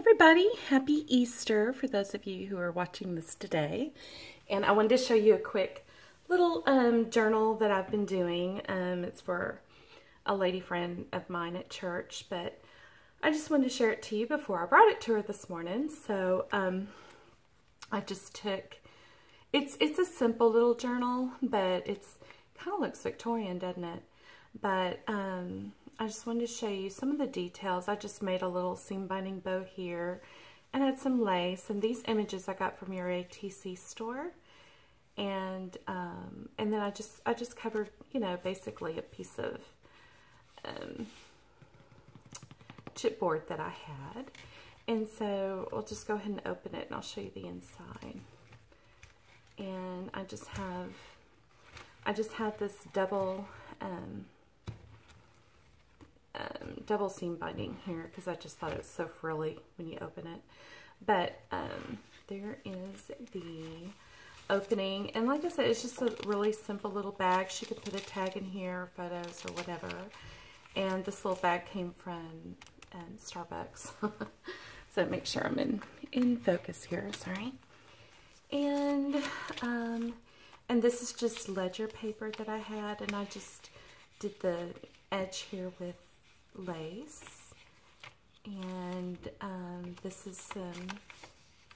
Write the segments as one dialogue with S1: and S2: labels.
S1: everybody, happy Easter for those of you who are watching this today. And I wanted to show you a quick little um, journal that I've been doing. Um, it's for a lady friend of mine at church, but I just wanted to share it to you before I brought it to her this morning. So um, I just took, it's, it's a simple little journal, but it's kind of looks Victorian, doesn't it? But um, I just wanted to show you some of the details. I just made a little seam binding bow here and had some lace. And these images I got from your ATC store. And um, and then I just I just covered, you know, basically a piece of um, chipboard that I had. And so we'll just go ahead and open it and I'll show you the inside. And I just have I just have this double um, um, double seam binding here because I just thought it was so frilly when you open it. But um, there is the opening. And like I said, it's just a really simple little bag. She could put a tag in here, photos or whatever. And this little bag came from um, Starbucks. so make sure I'm in, in focus here, sorry. And, um, and this is just ledger paper that I had. And I just did the edge here with lace. And um, this is some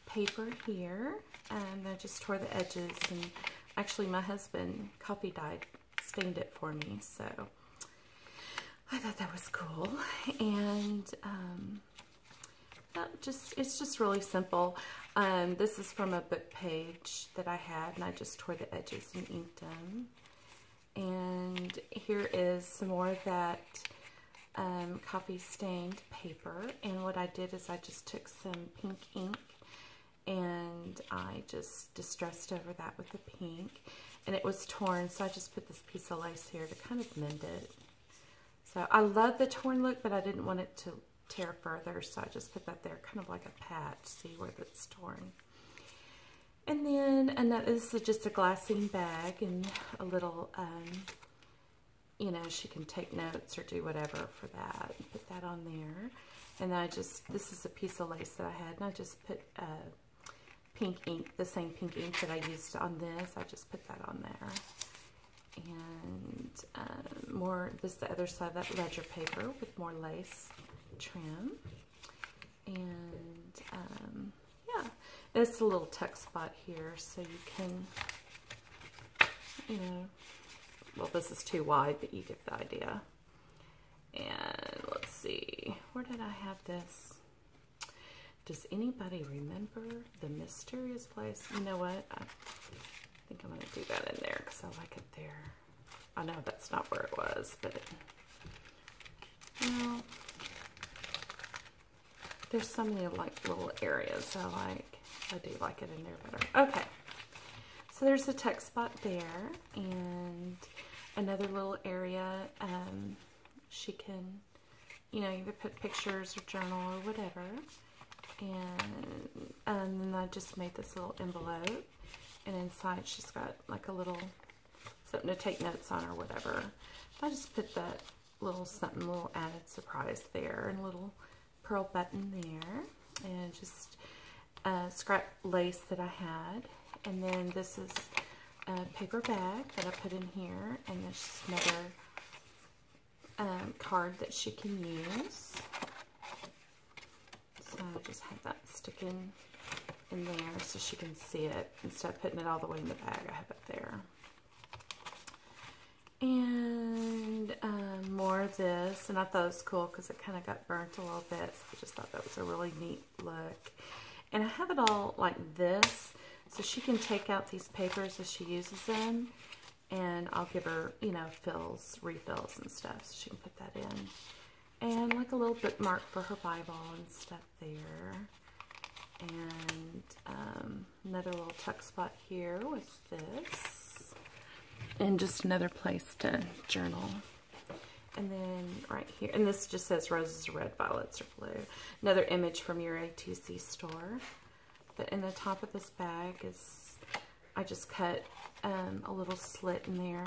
S1: paper here. And I just tore the edges. And actually my husband coffee dyed stained it for me. So I thought that was cool. And um, just it's just really simple. Um, this is from a book page that I had. And I just tore the edges and inked them. And here is some more of that um, coffee stained paper and what I did is I just took some pink ink and I just distressed over that with the pink and it was torn so I just put this piece of lace here to kind of mend it. So I love the torn look but I didn't want it to tear further so I just put that there kind of like a patch see where it's torn. And then another, this is just a glassine bag and a little um, you know, she can take notes or do whatever for that. Put that on there. And then I just, this is a piece of lace that I had, and I just put uh, pink ink, the same pink ink that I used on this. I just put that on there. And uh, more, this is the other side of that ledger paper with more lace trim. And um, yeah, it's a little tuck spot here, so you can, you know, well, this is too wide, but you get the idea. And let's see, where did I have this? Does anybody remember the mysterious place? You know what? I think I'm going to do that in there because I like it there. I know that's not where it was, but you know, there's so many like little areas I like. I do like it in there better. Okay. So there's a text spot there and another little area. Um, she can, you know, either put pictures or journal or whatever. And, and then I just made this little envelope. And inside she's got like a little something to take notes on or whatever. I just put that little something, little added surprise there and a little pearl button there. And just uh, scrap lace that I had. And then this is a paper bag that I put in here, and there's another um, card that she can use. So I just have that sticking in there so she can see it instead of putting it all the way in the bag. I have it there. And um, more of this, and I thought it was cool because it kind of got burnt a little bit. So I just thought that was a really neat look. And I have it all like this so she can take out these papers as she uses them and I'll give her, you know, fills, refills and stuff so she can put that in. And like a little bookmark for her Bible and stuff there. And um, another little tuck spot here with this. And just another place to journal. And then right here, and this just says roses are red, violets are blue. Another image from your ATC store. But in the top of this bag is, I just cut um, a little slit in there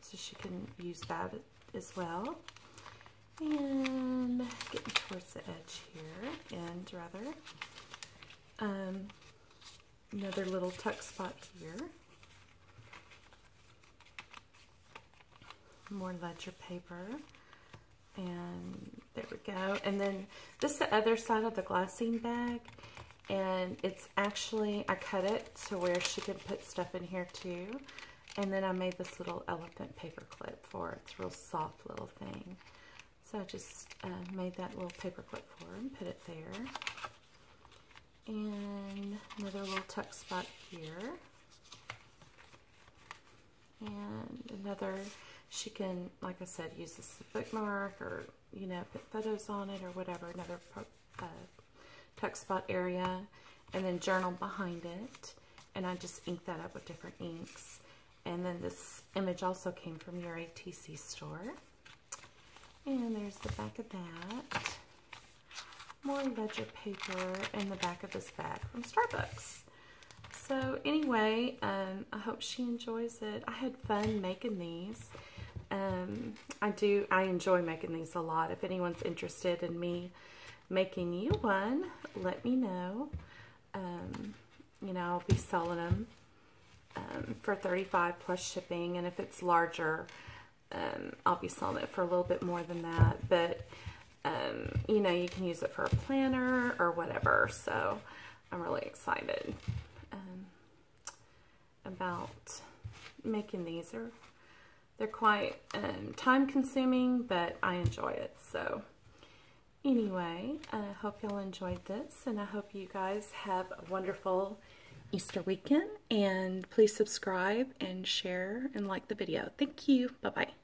S1: so she can use that as well. And getting towards the edge here, and rather, um, another little tuck spot here. More ledger paper. And there we go. And then this is the other side of the glassine bag. And it's actually, I cut it to where she can put stuff in here too. And then I made this little elephant paper clip for it. It's a real soft little thing. So I just uh, made that little paper clip for her and put it there. And another little tuck spot here. And another, she can, like I said, use this as a bookmark or, you know, put photos on it or whatever. Another uh, tuck spot area. And then journal behind it. And I just inked that up with different inks. And then this image also came from your ATC store. And there's the back of that. More ledger paper in the back of this bag from Starbucks. So anyway, um, I hope she enjoys it. I had fun making these. Um, I do, I enjoy making these a lot. If anyone's interested in me making you one, let me know. Um, you know, I'll be selling them um, for 35 plus shipping. And if it's larger, um, I'll be selling it for a little bit more than that. But, um, you know, you can use it for a planner or whatever. So I'm really excited about making these. Are they're quite um, time consuming, but I enjoy it. So anyway, I hope y'all enjoyed this, and I hope you guys have a wonderful Easter weekend. And please subscribe and share and like the video. Thank you. Bye-bye.